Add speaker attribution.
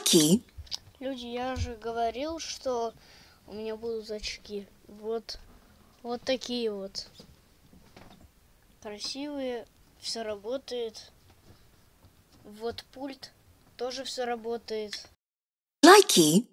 Speaker 1: Likey.
Speaker 2: Люди, я же говорил, что у меня будут очки. Вот, вот такие вот. Красивые, все работает. Вот пульт, тоже все работает.
Speaker 1: Лайки